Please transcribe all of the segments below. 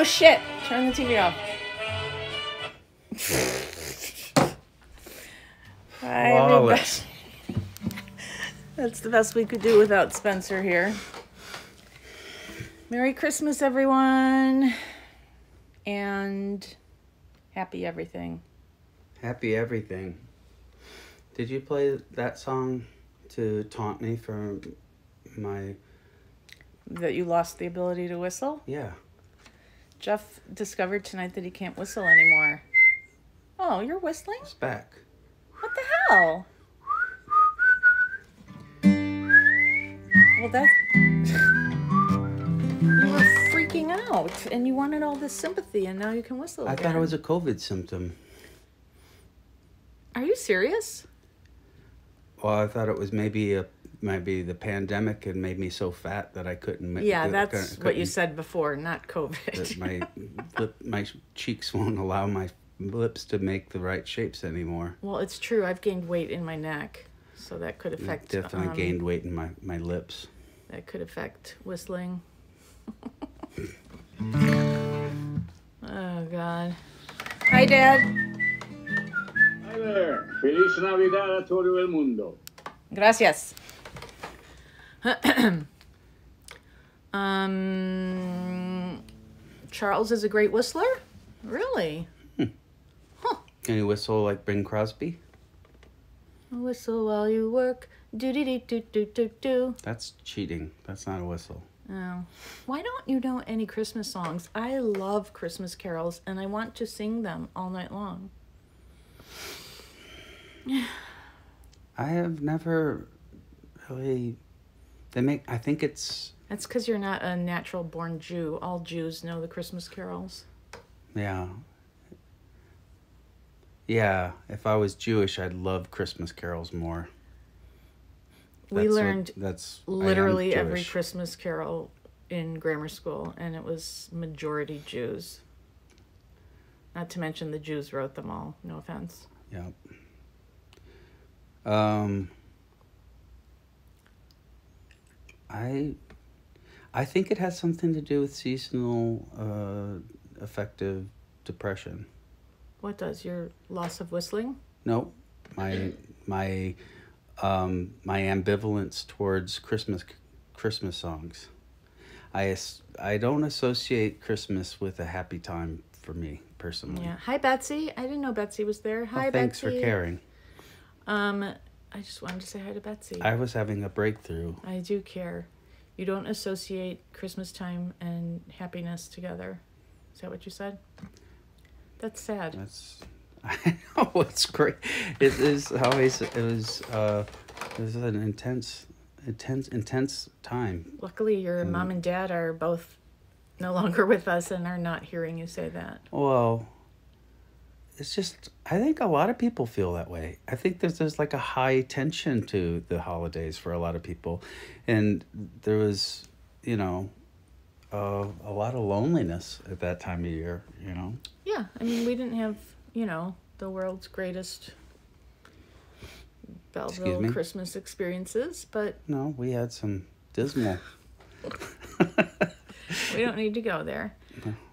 Oh shit! Turn the TV off. Hi, everybody. Flawless. That's the best we could do without Spencer here. Merry Christmas, everyone, and happy everything. Happy everything. Did you play that song to taunt me for my That you lost the ability to whistle. yeah? Jeff discovered tonight that he can't whistle anymore. Oh, you're whistling? It's back. What the hell? Well, that's. you were freaking out and you wanted all this sympathy, and now you can whistle. I again. thought it was a COVID symptom. Are you serious? Well, I thought it was maybe a maybe the pandemic had made me so fat that I couldn't. Yeah, that that's couldn't- what you said before, not That COVID. my lip, my cheeks won't allow my lips to make the right shapes anymore. well, it's true. I've gained weight in my neck, so that could I affect. definitely um, gained weight in my, my lips. That could affect whistling. oh God. Hi, Dad. Hi there. Feliz Navidad a todo el mundo. Gracias. um, Charles is a great whistler. Really? Can you whistle like Bing Crosby? Whistle while you work. Do do do do do do do. That's cheating. That's not a whistle. Oh. Why don't you know any Christmas songs? I love Christmas carols and I want to sing them all night long. I have never really. They make. I think it's. That's because you're not a natural born Jew. All Jews know the Christmas carols. Yeah. Yeah. If I was Jewish, I'd love Christmas carols more. We That's what- learned that's literally every Christmas carol in grammar school, and it was majority Jews. Not to mention the Jews wrote them all. No offense. Yeah. Um, I, I think it has something to do with seasonal uh, affective depression. What does your loss of whistling? No, my my um, my ambivalence towards Christmas Christmas songs. I I don't associate Christmas with a happy time for me personally. Yeah. Hi, Betsy. I didn't know Betsy was there. Oh, Hi, thanks Betsy. for caring. Um, I just wanted to say hi to Betsy. I was having a breakthrough. I do care. You don't associate Christmas time and happiness together. Is that what you said? That's sad. That's I know it's great. It is always it was uh it was an intense intense intense time. Luckily, your mom and dad are both no longer with us and are not hearing you say that. Well, it's just I think a lot of people feel that way. I think there's there's like a high tension to the holidays for a lot of people, and there was you know uh, a lot of loneliness at that time of year. You know. Yeah, I mean, we didn't have, you know, the world's greatest Belleville? Christmas experiences, but No, we had some dismal. we don't need to go there.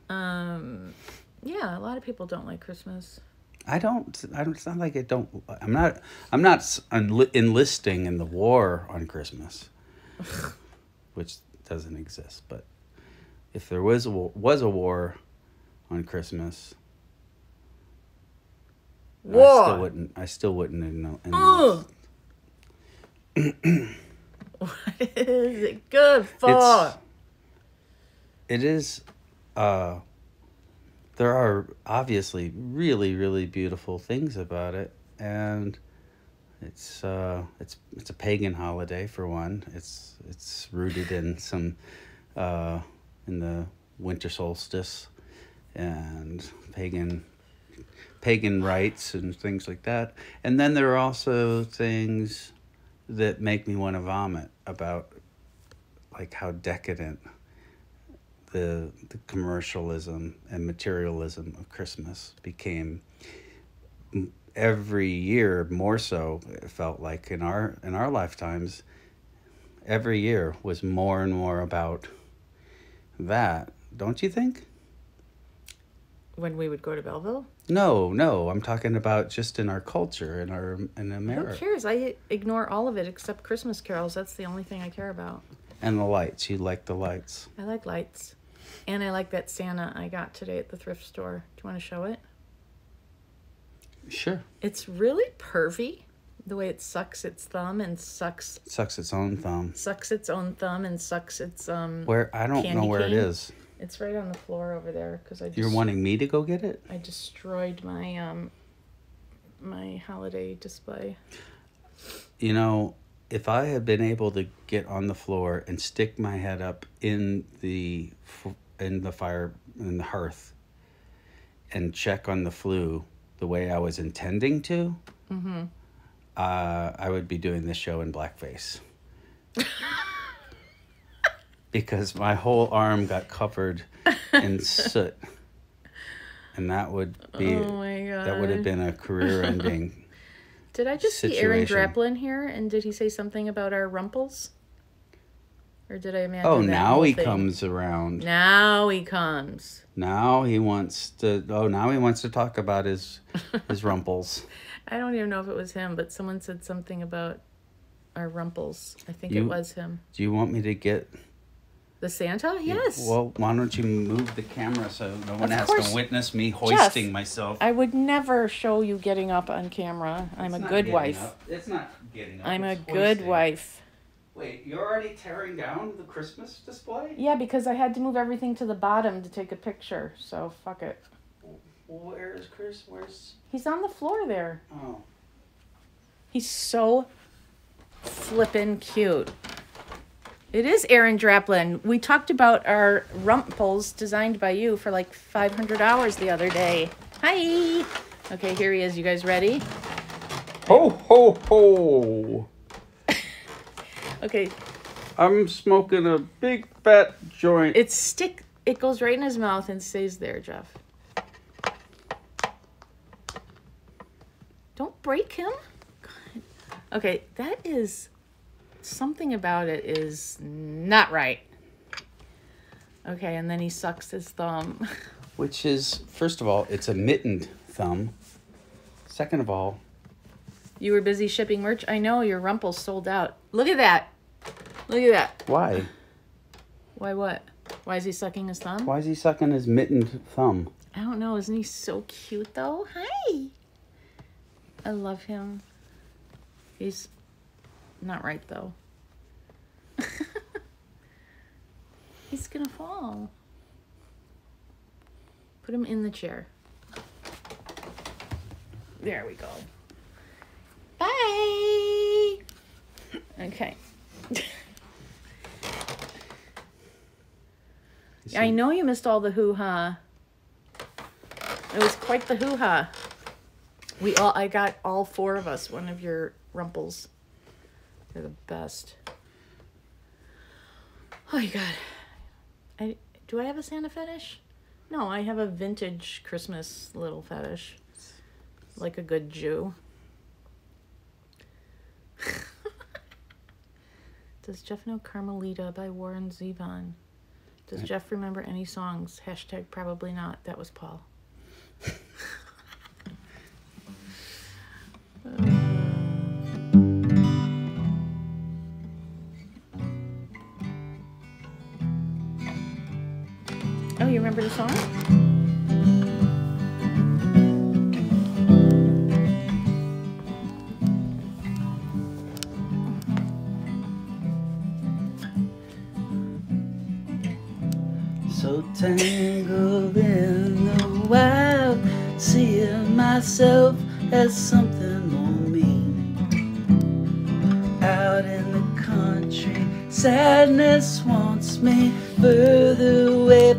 Um, yeah, a lot of people don't like Christmas. I don't. I don't. It's not like I don't. I'm not. I'm not enlisting in the war on Christmas, which doesn't exist. But if there was a wa- was a war on Christmas, I still War. wouldn't. I still wouldn't know. Ugh. what is it good for? It's. It is. Uh, there are obviously really, really beautiful things about it, and it's uh, it's it's a pagan holiday for one. It's it's rooted in some uh, in the winter solstice and pagan pagan rites and things like that. And then there are also things that make me want to vomit about like how decadent the the commercialism and materialism of Christmas became every year more so it felt like in our in our lifetimes every year was more and more about that don't you think When we would go to Belleville? no no i'm talking about just in our culture in our in America Who cares? I ignore all of it except Christmas carols. That's the only thing I care about. and the lights you like the lights I like lights. And I like that Santa I got today at the thrift store. Do you want to show it? sure It's really pervy. The way it sucks its thumb and sucks sucks its own thumb sucks its own thumb and sucks its um where i don't know where it cane? is it's right on the floor over there because I just you're wanting me to go get it I destroyed my um my holiday display. You know, if I had been able to get on the floor and stick my head up in the in the fire in the hearth and check on the flue the way I was intending to, Mm-hmm. uh, I would be doing this show in blackface. because my whole arm got covered in soot. And that would be oh that would have been a career ending. Did I just see Aaron situation. Draplin here and did he say something about our Rumpls? Or did I imagine Oh, now he thing? comes around. Now he comes. Now he wants to. Oh, now he wants to talk about his his Rumpls. I don't even know if it was him, but someone said something about our Rumpls. I think it was him. Do you want me to get? The Santa? Yes. Well, why don't you move the camera so no one Of has course. to witness me hoisting myself? I would never show you getting up on camera. I'm a good wife. up. It's not getting up. I'm a it's good wife. Wait, you're already tearing down the Christmas display? Yeah, because I had to move everything to the bottom to take a picture. So fuck it. Where's Chris? Where's? He's on the floor there. Oh, He's so flippin' cute. It is Aaron Draplin. We talked about our Rumpls designed by you for like 500 hours the other day. Hi. Okay, here he is. You guys ready? ho ho ho! Okay. I'm smoking a big fat joint. It's stick. It goes right in his mouth and stays there, Jeff. Don't break him. God. Okay, that is something about it is not right. Okay, and then he sucks his thumb. Which is, first of all, it's a mittened thumb. Second of all, you were busy shipping merch. I know your Rumpl's sold out. Look at that. Look at that. why? Why what? Why is he sucking his thumb? Why is he sucking his mittened thumb? I don't know. Isn't he so cute though? Hi. I love him. He's not right though. He's gonna fall. Put him in the chair. There we go. Okay. I know you missed all the hoo ha. It was quite the hoo ha. We all I got all four of us one of your Rumpls. They're the best. Oh my god. I do I have a Santa fetish? No, I have a vintage Christmas little fetish. Like a good Jew. Does Jeff know Carmelita by Warren Zevon? Does Jeff remember any songs? Hashtag probably not. That was Paul. Oh, you remember the song? Tangled in the wild, seeing myself as something more mean. Out in the country, sadness wants me further away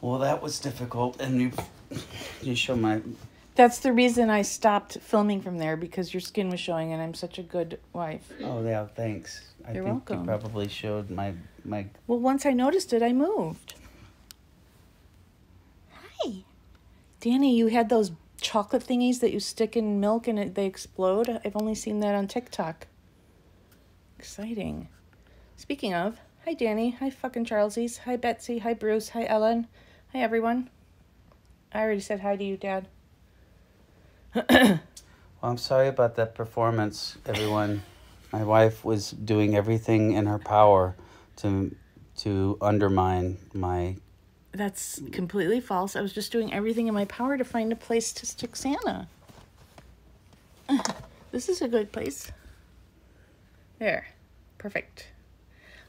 Well, that was difficult, and you you show my That's the reason I stopped filming from there because your skin was showing and I'm such a good wife. Oh yeah, thanks. I You're think welcome. you probably showed my my Well, once I noticed it, I moved. Hi. Danny, you had those chocolate thingies that you stick in milk and it, they explode. I've only seen that on TikTok. Exciting. Speaking of, hi Danny, hi fucking Charlesies, hi Betsy, hi Bruce, hi Ellen, hi everyone. I already said hi to you, Dad. Well, I'm sorry about that performance, everyone. My wife was doing everything in her power to to undermine my That's completely false. I was just doing everything in my power to find a place to stick Santa. This is a good place. There. Perfect.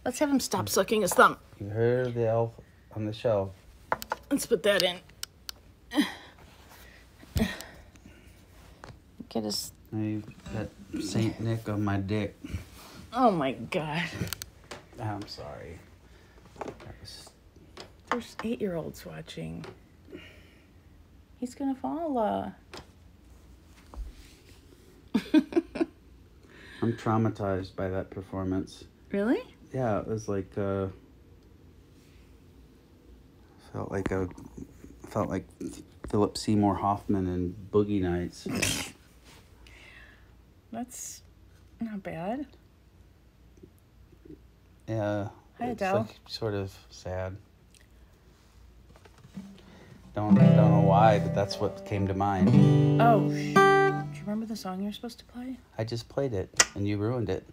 Let's have him stop sucking his thumb. You heard the elf on the shelf. Let's put that in. Get us. I got Saint Nick on my dick. Oh my god. I'm sorry. That was- There's eight year olds watching. He's gonna fall. Uh... I'm traumatized by that performance. really? Yeah, it was like uh felt like a felt like Philip Seymour Hoffman in Boogie Nights. That's not bad. Yeah. Hi, it's Adele. like sort of sad. Don't don't know why, but that's what came to mind. Oh, sh- do you remember the song you're supposed to play? I just played it and you ruined it.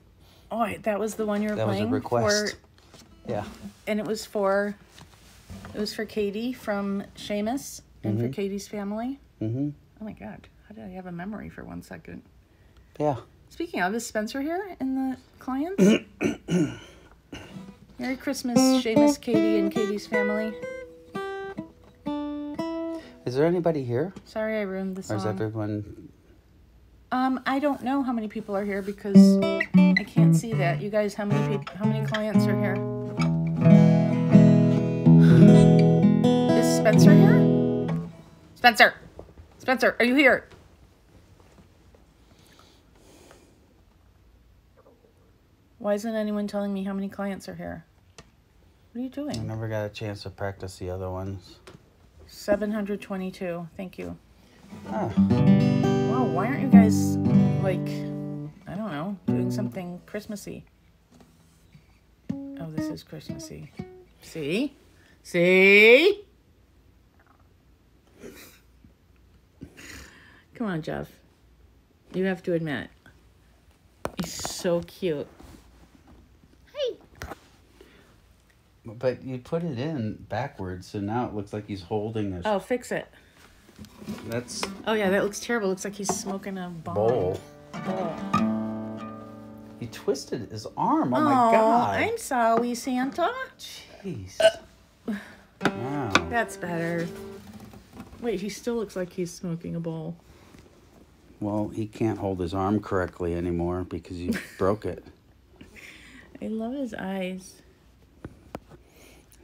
Oh, that was the one you were That was a playing request. for, Yeah. and it was for, it was for Katie from Seamus and for Mhm. Katie's family. Mhm. Oh my God, how did I have a memory for one second? Yeah. Speaking of, is Spencer here in the clients? Merry Christmas, Seamus, Katie, and Katie's family. Is there anybody here? Sorry I ruined the Or is song. everyone Um, I don't know how many people are here because I can't see that. You guys, how many peop- how many clients are here? Is Spencer here? Spencer, Spencer, are you here? Why isn't anyone telling me how many clients are here? What are you doing? I never got a chance to practice the other ones. 722. Thank you. Ah. Wow, why aren't you guys like I don't know, doing something Christmassy? Oh, this is Christmassy. See? See? Come on, Jeff. You have to admit. He's so cute. Hey. But you put it in backwards, so now it looks like he's holding a Oh, fix it. that's Oh yeah, that looks terrible. Looks like he's smoking a bomb. bowl. Bowl. He twisted his arm. Oh Oh, my god. I'm sorry, Santa. Jeez. Wow. That's better. Wait, he still looks like he's smoking a bowl. Well, he can't hold his arm correctly anymore because you broke it. I love his eyes.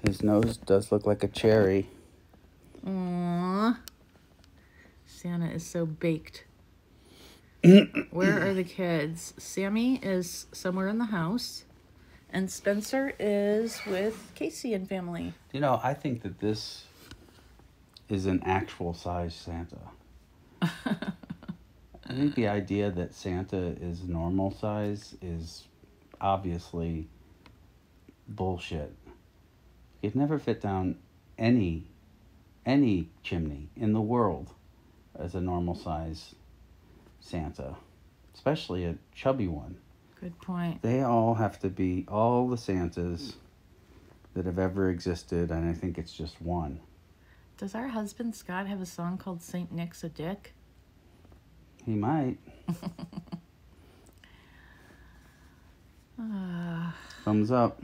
His nose does look like a cherry. Aww. Santa is so baked. Where are the kids? Sammy is somewhere in the house, and Spencer is with Casey and family. You know, I think that this is an actual size Santa. I think the idea that Santa is normal size is obviously bullshit. He'd never fit down any any chimney in the world as a normal size Santa, especially a chubby one. Good point. They all have to be all the Santas that have ever existed, and I think it's just one. Does our husband Scott have a song called Saint Nick's a Dick? He might. Uh, Thumbs up.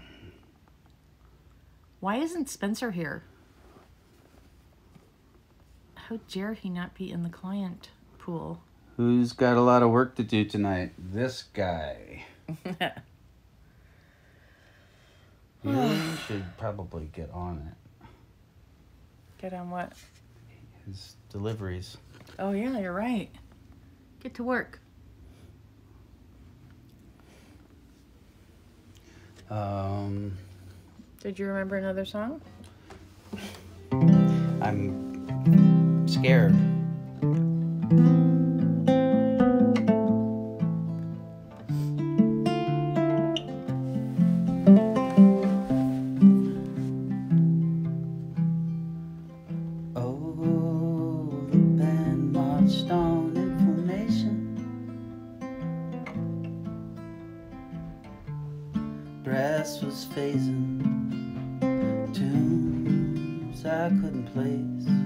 why isn't Spencer here? How dare he not be in the client pool? Who's got a lot of work to do tonight? This guy. You should probably get on it. Get on what? His deliveries. Oh yeah, you're right. Get to work. Um, Did you remember another song? I'm scared. Phasing. Tunes I couldn't place.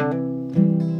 With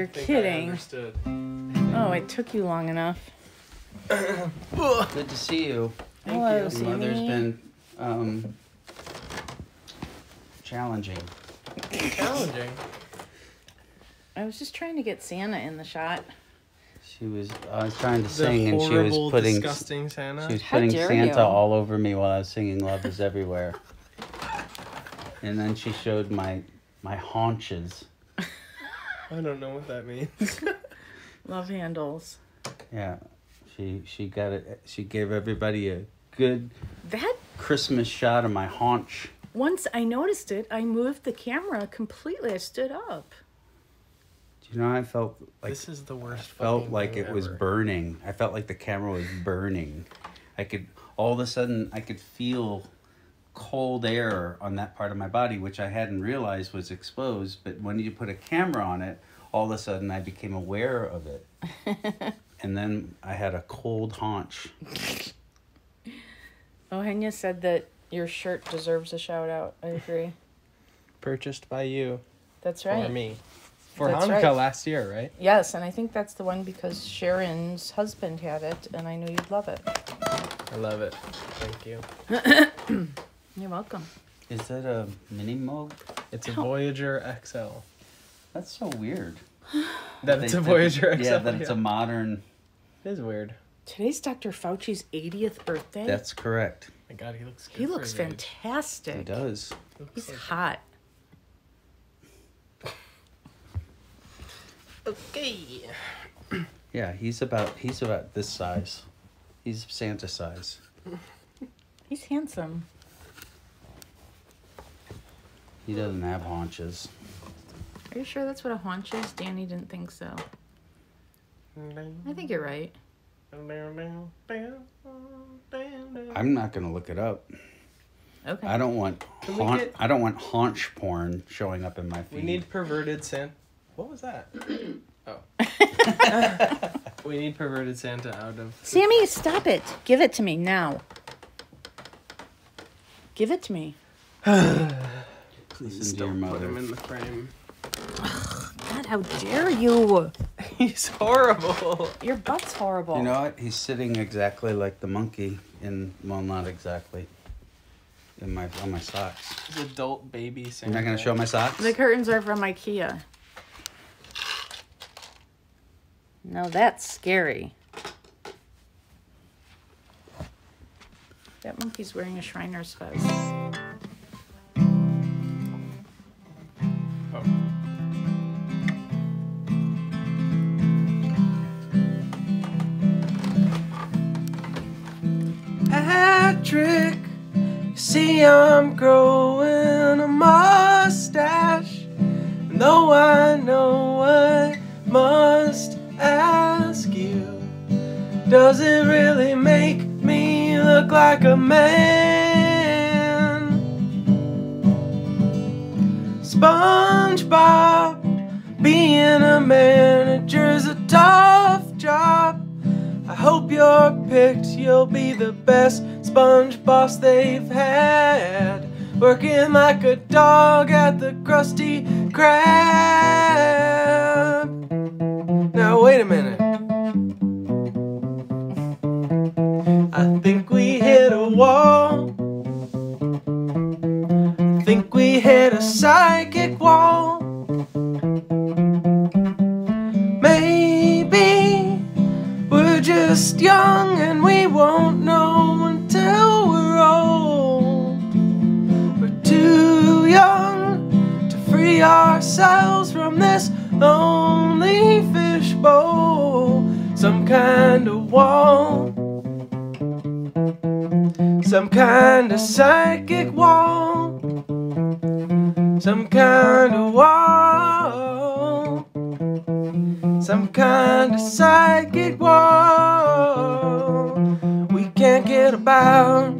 you're think I kidding. understood. Oh, it took you long enough. Good to see you. Thank Hello, you. Your Sammy. mother's been um, challenging. Challenging. I was just trying to get Santa in the shot. She was. I was trying to The sing, and she was putting. disgusting Santa. She was How putting dare Santa you. all over me while I was singing "Love Is Everywhere." and then she showed my my haunches. I don't know what that means. Love handles. Yeah, she she got it. She gave everybody a good That Christmas shot of my haunch. once I noticed it, I moved the camera completely. I stood up. Do you know? I felt like this is the worst. felt like thing it was burning. I felt like the camera was burning. I could all of a sudden I could feel cold air on that part of my body, which I hadn't realized was exposed. But when you put a camera on it, all of a sudden I became aware of it. and then I had a cold haunch. Oh, Eugenia said that your shirt deserves a shout out. I agree. purchased by you That's right. for me for That's Hanukkah right. last year, right? Yes, and I think that's the one because Sharon's husband had it, and I knew you'd love it. I love it. Thank you. You're welcome. Is that a mini mug? It's a oh. Voyager XL. That's so weird. That it's a that- Voyager XL. Yeah, that it's a modern. It is weird. Today's Dr. Fauci's 80th birthday. That's correct. My God, he looks. Good he for looks his age. fantastic. He does. Looks He's like- hot. Okay. Yeah, he's about he's about this size. He's Santa size. He's handsome. He doesn't have haunches. Are you sure that's what a haunch is? Danny didn't think so. I think you're right. I'm not gonna look it up. Okay. I don't want haunt, get- I don't want haunch porn showing up in my feed. We need perverted Santa. What was that? oh. we need perverted Santa out of. Sammy, stop it. Give it to me now. Give it to me. Listen Just to your don't put him in the frame. God, how dare you? He's horrible. Your butt's horrible. You know what? He's sitting exactly like the monkey in well, not exactly. In my on my socks. He's adult baby You're not gonna show my socks? The curtains are from IKEA. No, that's scary. That monkey's wearing a Shriner's fez. Patrick, you see I'm growing a mustache. And though I know I must ask you, does it really make me look like a man? SpongeBob, being a manager's a tough job. I hope you're picked, you'll be the best sponge boss they've had. Working like a dog at the Krusty Krab. Now, wait a minute. I think we hit a wall. I think we hit a psychic wall. Maybe we're just young and we ourselves from this lonely fishbowl. Some kind of wall. Some kind of psychic wall. Some kind of wall. Some kind of psychic wall. We can't get about.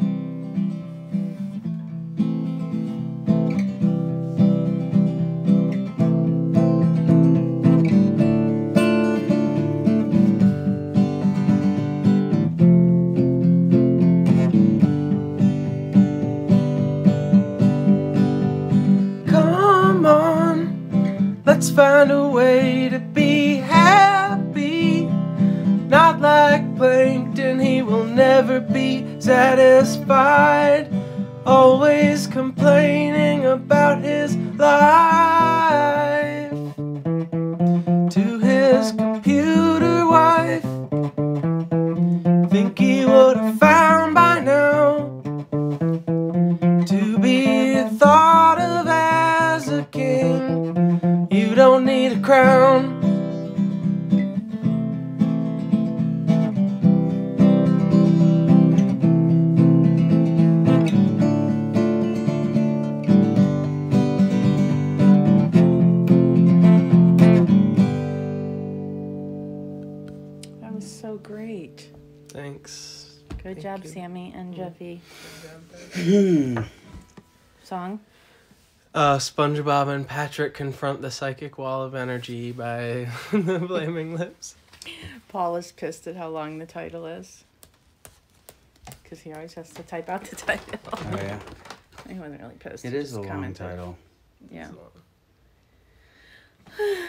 So great. Thanks. Good Thank job, you. Sammy and Jeffy. Hmm. Song? Uh, SpongeBob and Patrick confront the psychic wall of energy by the Flaming Lips. Paul is pissed at how long the title is. Because he always has to type out the title. Oh yeah. he wasn't really pissed. It he is just a long commented. title. Yeah.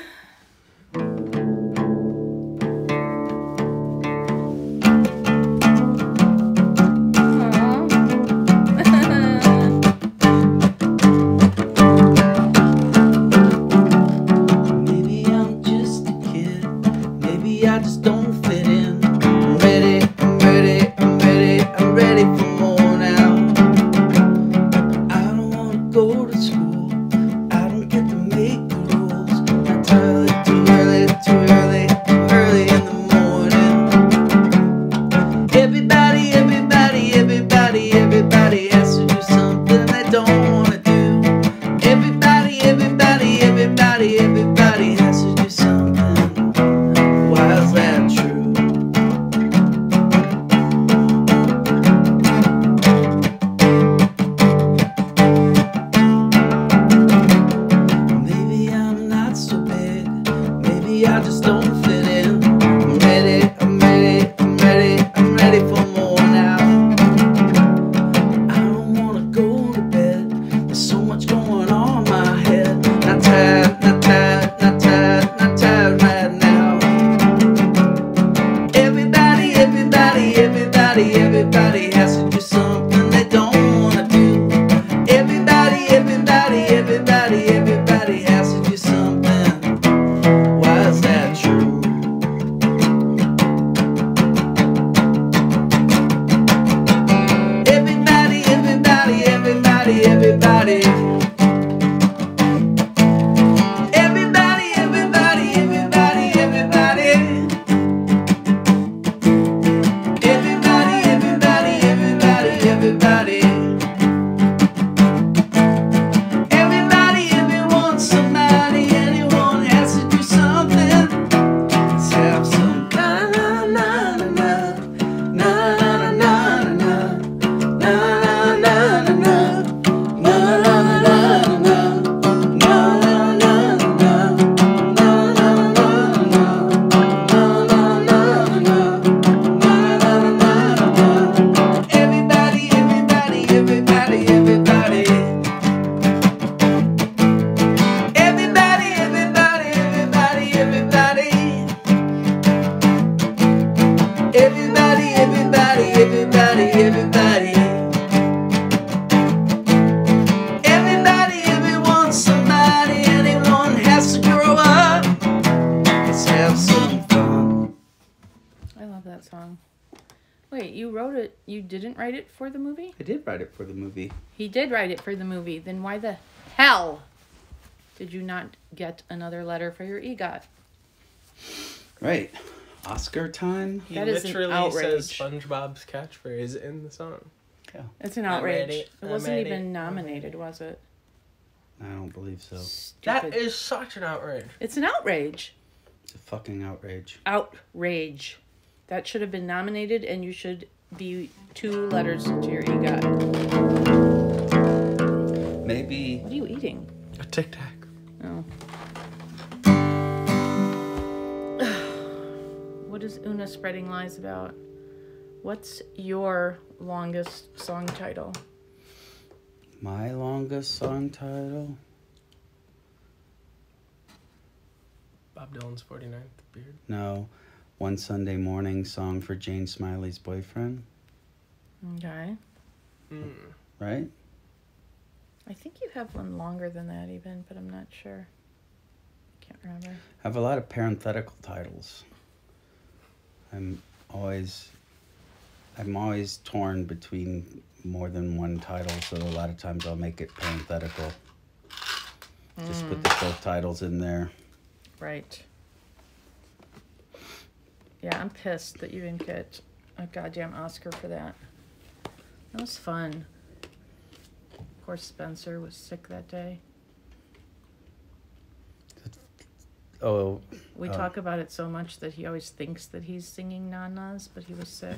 did write it for the movie. Then why the hell did you not get another letter for your EGOT? Right. Oscar time? He That is an literally says. SpongeBob's catchphrase in the song. Yeah. It's an outrage. ready, It wasn't even I'm nominated, was it? I don't believe so. It's That Stupid. is such an outrage. It's an outrage. It's a fucking outrage. Outrage. That should have been nominated, and you should be two letters to your EGOT. Maybe What are you eating? A tic tac. Oh. what is Una spreading lies about? What's your longest song title? my longest song title. Bob Dylan's 49th beard. No. One Sunday morning song for Jane Smiley's boyfriend, Okay. Mm. right? I think you have one longer than that, even, but I'm not sure. Can't remember. I have a lot of parenthetical titles. I'm always I'm always torn between more than one title, so a lot of times I'll make it parenthetical. Just put the mm. both titles in there. Right. Yeah, I'm pissed that you didn't get a goddamn Oscar for that. That was fun. Of course, Spencer was sick that day. Oh, oh We Oh. talk about it so much that he always thinks that he's singing nanas, but he was sick.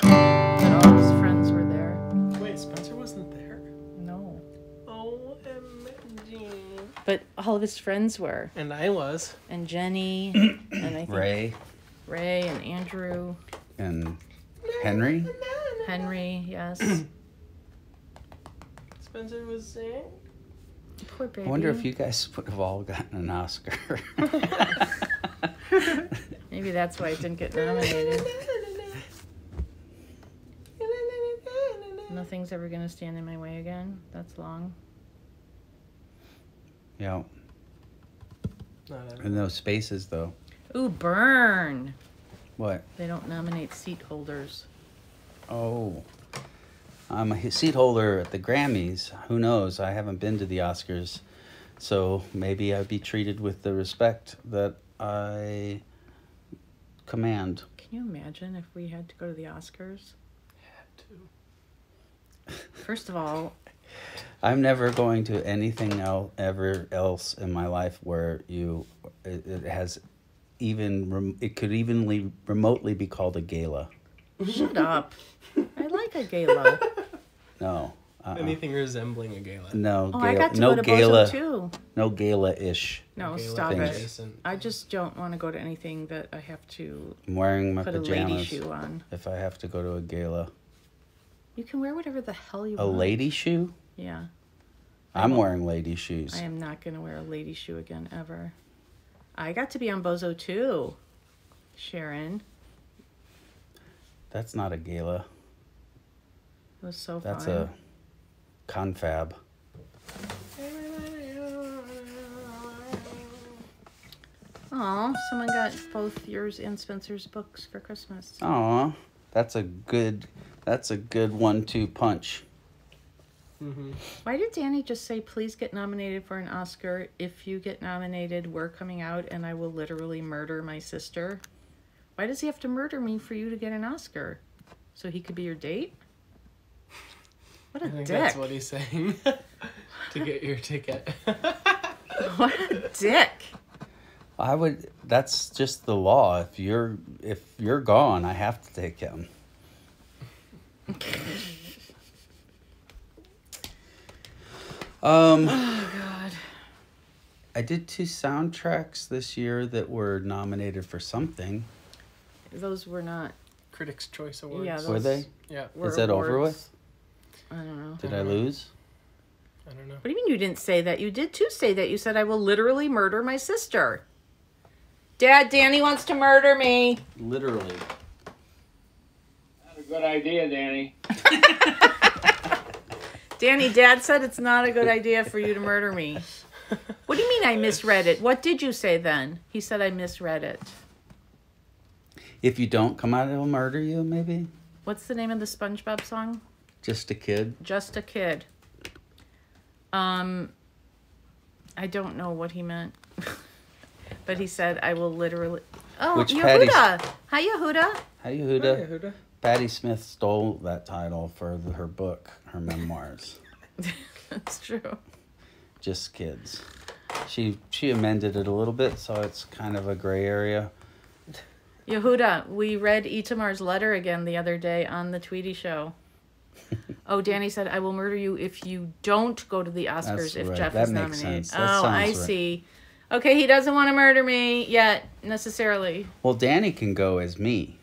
But all his friends were there. Wait, Spencer wasn't there? No. OMG. But all of his friends were. And I was. And Jenny, and I think Ray Ray and Andrew, and Henry. Henry, yes. Spencer was there. Poor baby. I wonder if you guys would have all gotten an Oscar. Maybe that's why it didn't get nominated. Nothing's ever gonna stand in my way again. That's long. yeah, Not ever. in those spaces though. Ooh, burn! What? They don't nominate seat holders. Oh, I'm a seat holder at the Grammys. Who knows? I haven't been to the Oscars, so maybe I'd be treated with the respect that I command. Can you imagine if we had to go to the Oscars? Had to. First of all, I'm never going to anything else ever else in my life where you it, it has even rem, it could evenly remotely be called a gala. shut up. I like a gala. No, Uh-uh. Anything resembling a gala. No, Oh, I got to no go to gala, Bozo too. no gala-ish. No, Gala stop things. it. adjacent. I just don't want to go to anything that I have to I'm wearing my put a lady pajamas shoe on. if I have to go to a gala. You can wear whatever the hell you A want. A lady shoe? Yeah. I'm won't- wearing lady shoes. I am not going to wear a lady shoe again ever. I got to be on Bozo too, Sharon. That's not a gala. It was so That's fun. a confab. Aw, someone got both yours and Spencer's books for Christmas. Aw, that's a good. That's a good one-two punch. Mm-hmm. Why did Danny just say, please get nominated for an Oscar? If you get nominated, we're coming out and I will literally murder my sister? Why does he have to murder me for you to get an Oscar? So he could be your date? What a I think dick. that's what he's saying. to get your ticket. what a dick. I would. That's just the law. If you're if you're gone, I have to take him. Um, Oh, God. I did two soundtracks this year that were nominated for something. Those were not. Critics' Choice Awards. Yeah, Were they? Yeah, were Is that over with? I don't know. Did I lose? I don't know. What do you mean you didn't say that? You did too say that. You said, I will literally murder my sister. Dad, Danny wants to murder me. Literally. Not a good idea, Danny. Danny, Dad said it's not a good idea for you to murder me. What do you mean I misread it? What did you say then? He said I misread it. If you don't come out, it'll murder you. Maybe. What's the name of the SpongeBob song? Just a kid. Just a kid. Um, I don't know what he meant, but he said I will literally. Oh, Which Patty's- Yehuda! Hi, Yehuda. Hi, Hey, Yehuda. Huda. Patti Smith stole that title for the, her book, her memoirs. That's true. Just kids. She she amended it a little bit, so it's kind of a gray area. Yehuda, we read Itamar's letter again the other day on the Tweedy Show. oh, Danny said, "I will murder you if you don't go to the Oscars That's if right. Jeff That is nominated." oh, I right. see. Okay, he doesn't want to murder me yet necessarily. Well, Danny can go as me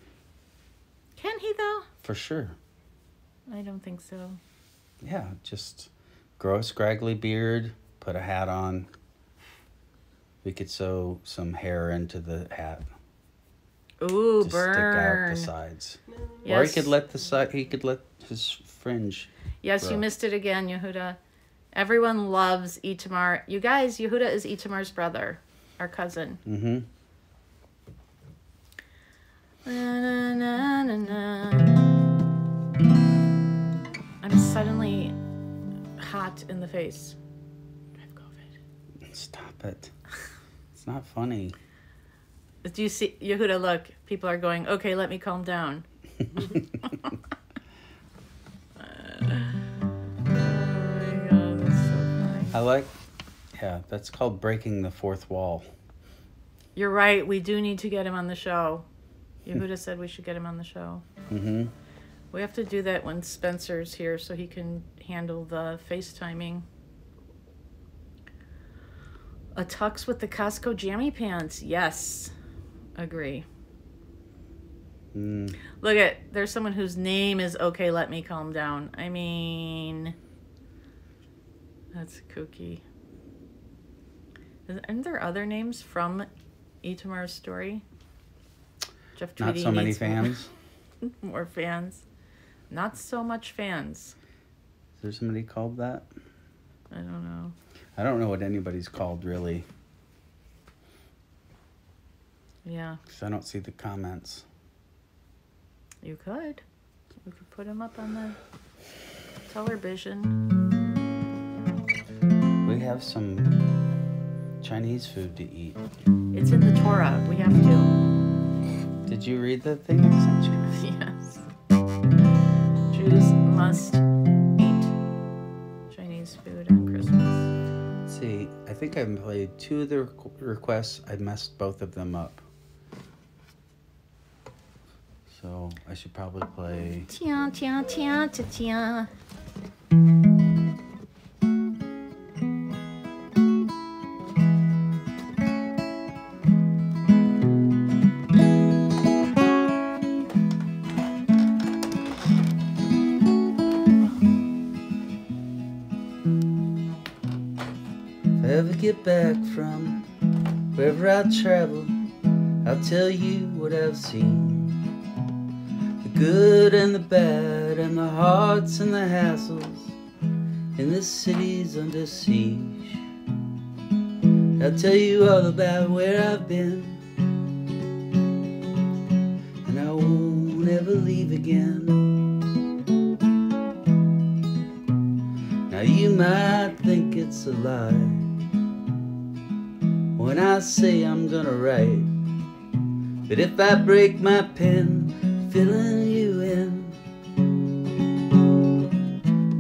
Can he though? for sure. I don't think so. Yeah, just grow a scraggly beard, put a hat on. We could sew some hair into the hat. Ooh, Just stick out burn. the sides. Yes. Or he could let the side. He could let his fringe. Yes, you missed it again, Yehuda. Everyone loves Itamar. You guys, Yehuda is Itamar's brother, our cousin. Mm-hmm. Na, na, na. I'm suddenly hot in the face. I have COVID. Stop it. It's not funny. Do you see, Yehuda? Look, people are going. Okay, let me calm down. Oh my God, that's so funny. I like. Yeah, that's called breaking the fourth wall. You're right. We do need to get him on the show. Yehuda said we should get him on the show. Mm-hmm. We have to do that when Spencer's here so he can handle the FaceTiming. A tux with the Costco jammy pants. Yes. Agree. Mm. Look at there's someone whose name is okay, let me calm down. I mean that's kooky. Aren't there other names from Itamar's story? Jeff Not Tweedy so many needs more- fans. more fans. Not so much fans. Is there somebody called that? I don't know. I don't know what anybody's called really, Yeah, because I don't see the comments. you could. We could put them up on the television. We have some Chinese food to eat. It's in the Torah. We have to. Did you read the thing I sent you? Yes. Jews must eat Chinese food on Christmas. Let's see, I think I played two of the requests. I messed both of them up. So I should probably play. Ever get back from wherever I travel, I'll tell you what I've seen. The good and the bad, and the hearts and the hassles in this city's under siege. I'll tell you all about where I've been, and I won't ever leave again. Now you might think it's a lie when I say I'm gonna write. But if I break my pen, filling you in,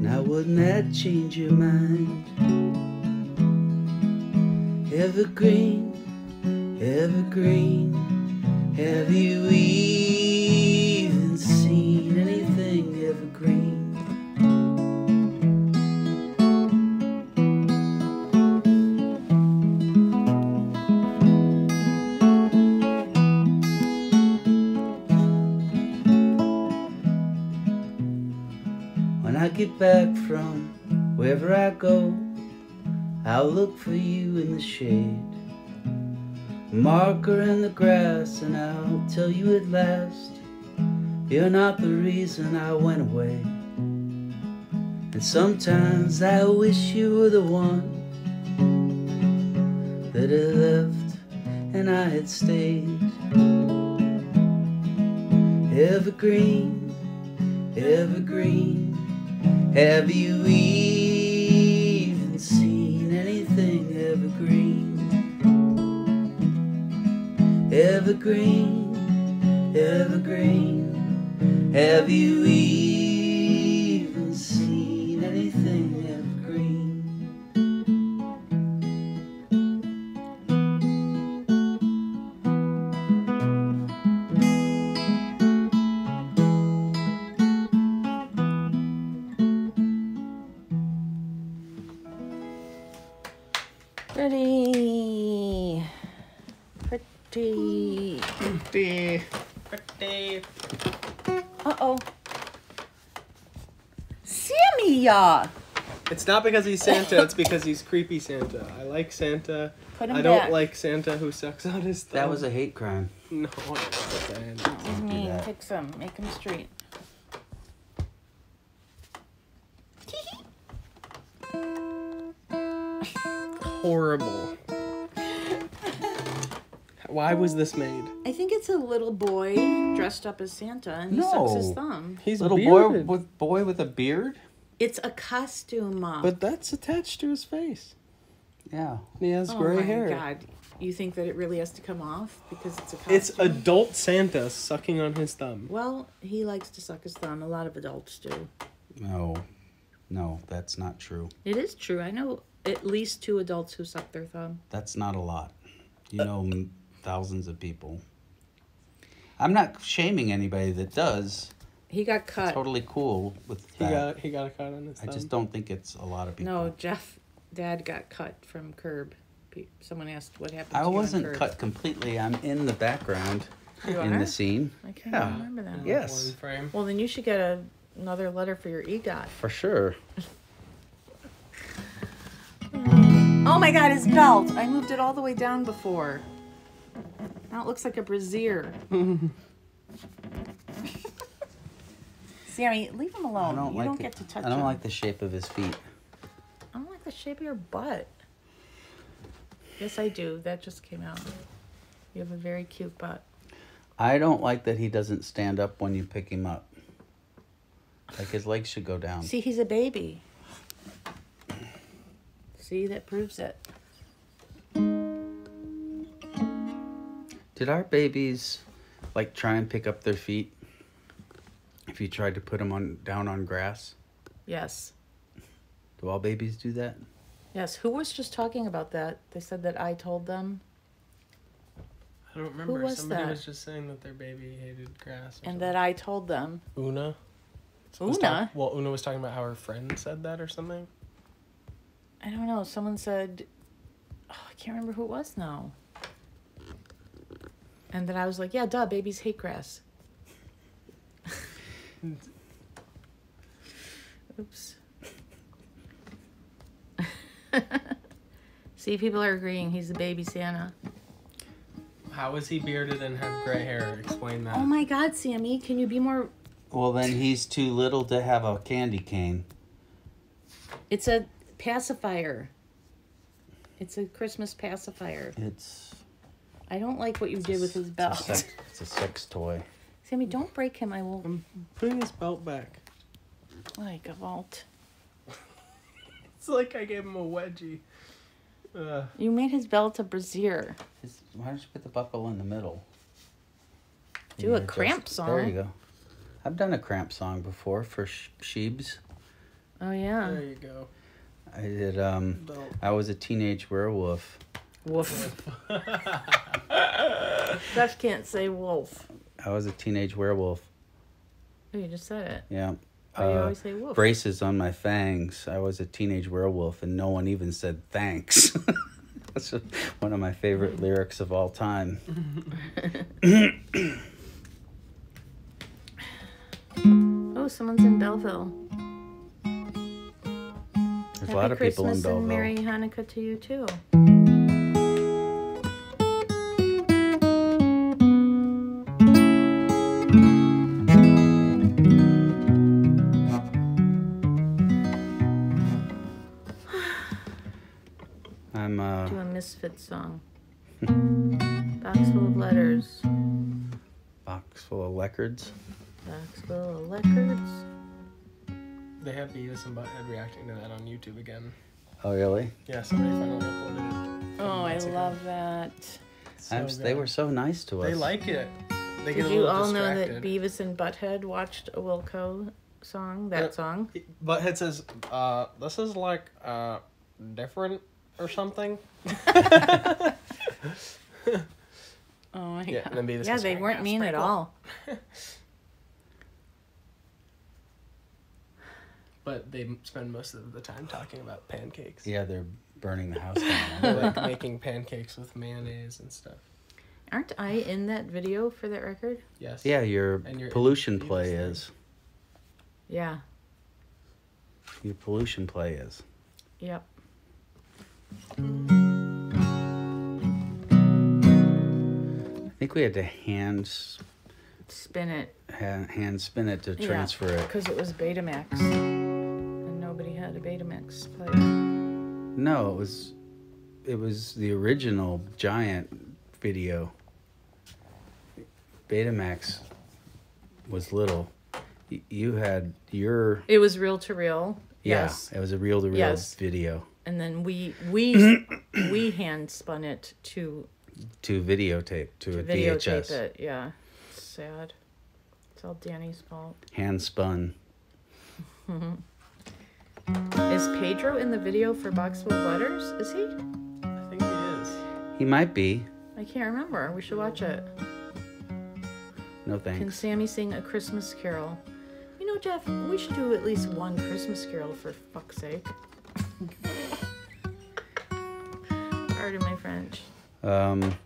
now wouldn't that change your mind? Evergreen, evergreen, have you even back from wherever I go, I'll look for you in the shade. Marker in the grass, and I'll tell you at last, you're not the reason I went away. And sometimes I wish you were the one that had left and I had stayed. Evergreen, evergreen, have you even seen anything evergreen? Evergreen, evergreen, have you even It's not because he's Santa, it's because he's creepy Santa. I like Santa. Put him I don't back. like Santa who sucks out his thumb. That was a hate crime. No, it wasn't. This is mean. that. Fix him. Make him straight. Horrible. Why was this made? I think it's a little boy dressed up as Santa and he sucks his No. thumb. He's a Little bearded. boy with boy with a beard. It's a costume. But that's attached to his face. Yeah. He has gray hair. oh gray my hair. god. You think that it really has to come off because it's a costume? It's adult Santa sucking on his thumb. Well, he likes to suck his thumb. A lot of adults do. No. No, that's not true. It is true. I know at least two adults who suck their thumb. That's not a lot. You know thousands of people. I'm not shaming anybody that does. He got cut. Totally cool with He that. got he got a cut on his I thumb. just don't think it's a lot of people. No, Jeff, dad got cut from Curb. Pe- Someone asked what happened. I to you on wasn't Curb. cut completely. I'm in the background You in are? the scene. I can't Yeah. remember that. Yes. One frame. Well, then you should get a, another letter for your EGOT. For sure. Oh my God, his belt! I moved it all the way down before. Now it looks like a brassiere. Sammy, leave him I alone. don't you like don't it. get to touch him. I don't him. like the shape of his feet. I don't like the shape of your butt. Yes, I do. That just came out. You have a very cute butt. I don't like that he doesn't stand up when you pick him up. Like his legs should go down. See, he's a baby. See, that proves it. Did our babies like try and pick up their feet if you tried to put them on down on grass? Yes. Do all babies do that? Yes. Who was just talking about that? They said that I told them, I don't remember. Who was Somebody that? was just saying that their baby hated grass. or and that I told them. Una. was Una? talk- well, Una was talking about how her friend said that or something. I don't know. Someone said, oh, I can't remember who it was now. And then I was like, yeah, duh, babies hate grass. Oops. See, people are agreeing he's the baby Santa. How is he bearded and have gray hair? Explain that. Oh my God, Sammy, can you be more? Well, then he's too little to have a candy cane. It's a pacifier. It's a Christmas pacifier. It's, I don't like what you did with his it's, a, belt. sex, it's a sex toy. Sammy, don't break him. I will I'm putting his belt back. like a vault. It's like I gave him a wedgie. Uh, You made his belt a brassiere. It's, why don't you put the buckle in the middle? Do You a cramp song. There you go. I've done a cramp song before for Sh- Sheebs. Oh yeah. there you go. I did. Um, Belt. I was a teenage werewolf. Woof. Jeff can't say wolf. I was a teenage werewolf. Oh, you just said it. Yeah. Do you Uh, always say wolf? braces on my fangs. I was a teenage werewolf, and no one even said thanks. That's one of my favorite lyrics of all time. Oh, someone's in Belleville. There's Happy a lot of people in Christmas Belleville. and Merry Hanukkah to you too. Misfit song. Box full of letters. box full of records. Box full of records. They have Beavis and Butthead reacting to that on YouTube again. Oh, really? Yeah, somebody finally uploaded it. Oh, I Months ago. love that. So I'm, they were so nice to us. They like it. They Did a you little all know that Beavis and Butthead watched a Wilco song? That Yeah. song? Butthead says, uh, this is like, uh, different or something. Oh my Yeah, god. and then yeah, they weren't mean at all. But they spend most of the time talking about pancakes. Yeah, they're burning the house They're down. like making pancakes with mayonnaise and stuff. Aren't I in that video for that record? Yes. yeah, your And your pollution play is. Yeah. Your pollution play is. Yep. I think we had to hand Spin it. hand, hand spin it to transfer it. Because it was Betamax. And nobody had a Betamax player. No, it was it was the original giant video. Betamax was little. You had your It was reel to reel. yeah, Yes. it was a reel to reel Yes. video And then we we we hand spun it to, to videotape to, to a videotape VHS. it. Yeah. It's sad. It's all Danny's fault. Hand spun. Is Pedro in the video for Box Full of Letters? Is he? I think he is. He might be. I can't remember. We should watch it. No thanks. Can. Sammy sing a Christmas carol? You know, Jeff, we should do at least one Christmas carol for fuck's sake. Pardon my French. Um,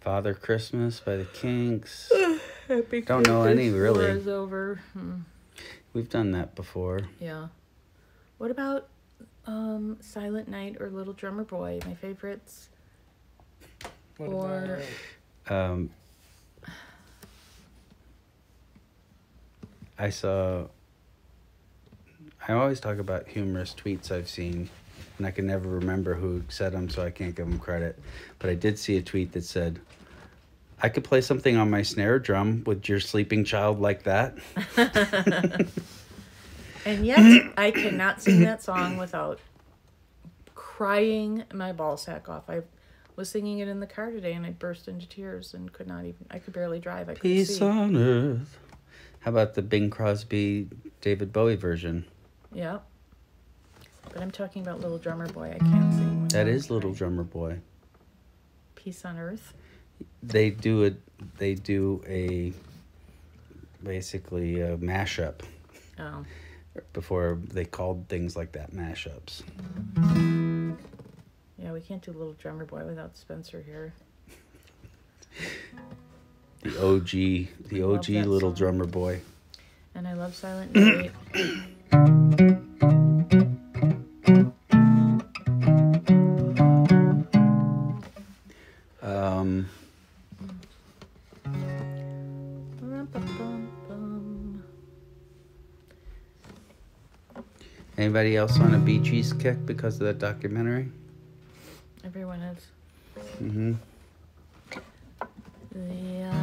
Father Christmas by the Kinks. Happy Don't know any, really. war is over. Hmm. We've done that before. Yeah. What about um, Silent Night or Little Drummer Boy? My favorites. What Or- about- Um, I saw. I always talk about humorous tweets I've seen, and I can never remember who said them, so I can't give them credit. But I did see a tweet that said, "I could play something on my snare drum with your sleeping child like that." And yet, I cannot sing that song without crying my ball sack off. I was singing it in the car today and I burst into tears and could not even, I could barely drive. I Peace see. on earth. How about the Bing Crosby, David Bowie version? Yeah. But I'm talking about Little Drummer Boy. I can't sing. That is Little. Drummer Boy. Peace on Earth. they do it they do a basically a mashup Oh. before they called things like that mashups Yeah, we can't do Little Drummer Boy without Spencer here. the og the I og little song. drummer boy And I love Silent Night. Um, anybody else on a Bee Gees kick because of that documentary? Everyone is. Mm-hmm. Yeah.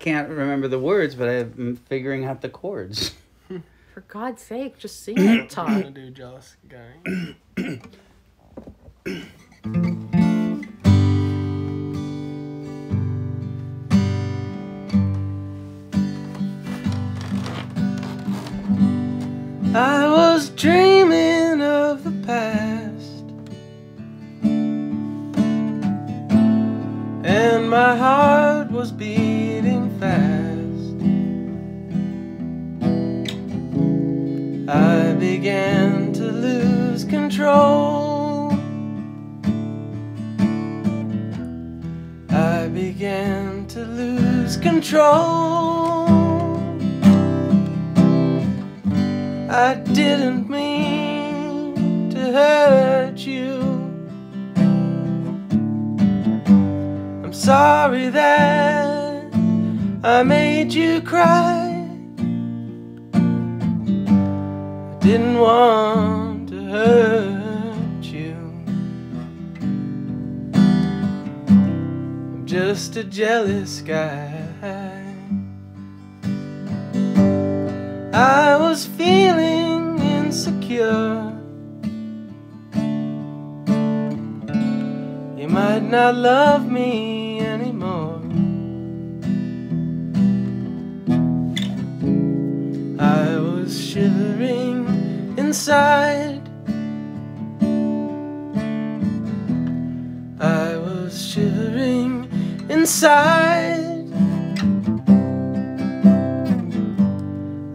Can't remember the words, but I'm figuring out the chords. For God's sake, just sing it, I'm Todd. gonna do jealous guy. I was dreaming began to lose control. I began to lose control. I didn't mean to hurt you. I'm sorry that I made you cry. Didn't want to hurt you. I'm just a jealous guy. I was feeling insecure. You might not love me anymore. I was shivering inside. I was shivering inside.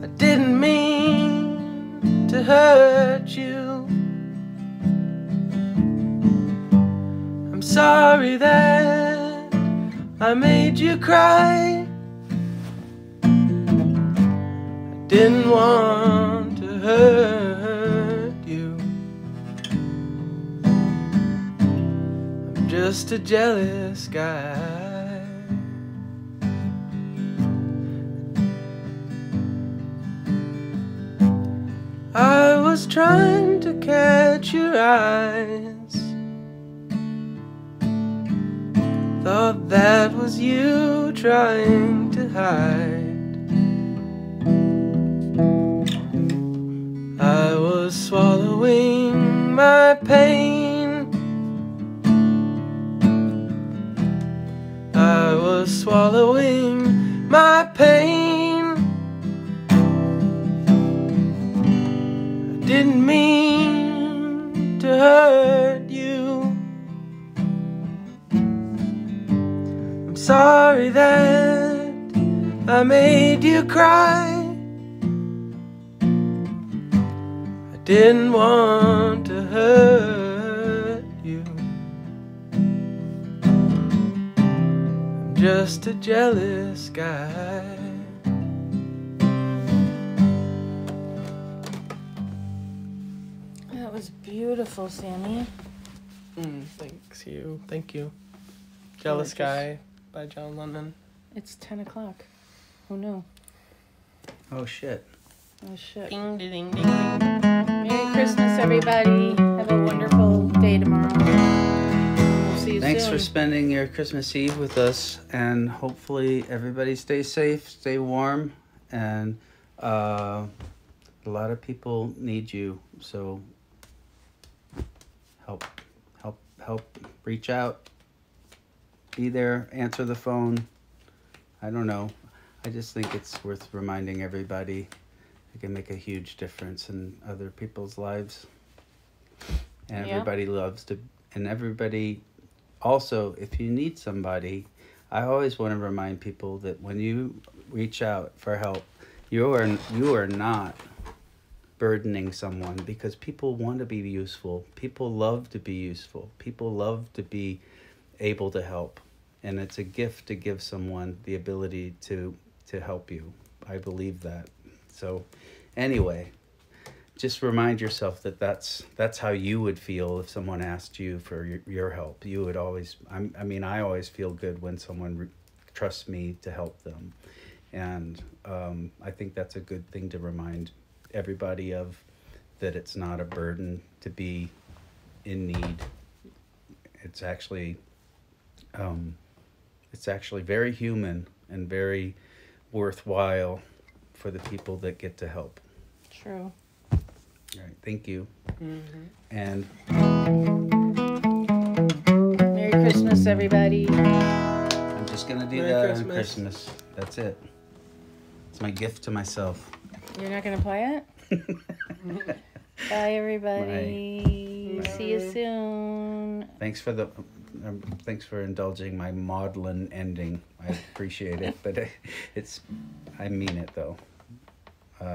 I didn't mean to hurt you. I'm sorry that I made you cry. I didn't want to hurt just a jealous guy. I was trying to catch your eyes. Thought that was you trying to hide. I was swallowing my pain. Was swallowing my pain. I didn't mean to hurt you. I'm sorry that I made you cry. I didn't want to hurt just a jealous guy. That was beautiful, Sammy. Mm, thanks you. Thank you. Jealous Gorgeous. Guy by John Lennon. It's 10 o'clock. Who knew? Oh shit. Oh, shit. Ding ding ding ding. ding. Merry Christmas, everybody. Have a wonderful day tomorrow. For spending your Christmas Eve with us, and hopefully everybody stays safe, stay warm, and uh, a lot of people need you. So help, help, help. Reach out. Be there. Answer the phone. I don't know. I just think it's worth reminding everybody. It can make a huge difference in other people's lives. And Yeah. everybody loves to, and everybody also, if you need somebody, I always want to remind people that when you reach out for help, you are you are not burdening someone because people want to be useful. People love to be useful. People love to be able to help. And it's a gift to give someone the ability to to help you. I believe that. So anyway, just remind yourself that that's that's how you would feel if someone asked you for your, help. You would always I'm, I mean I always feel good when someone trusts me to help them. And um, I think that's a good thing to remind everybody of that it's not a burden to be in need. It's actually um, it's actually very human and very worthwhile for the people that get to help. True. All right, thank you. Mhm. And Merry Christmas, everybody. I'm just gonna do Merry that Christmas. on Christmas. That's it. It's my gift to myself. You're not going to play it? Bye, everybody. See you soon. Thanks for the um, thanks for indulging my maudlin ending. I appreciate it, but it's I mean it though.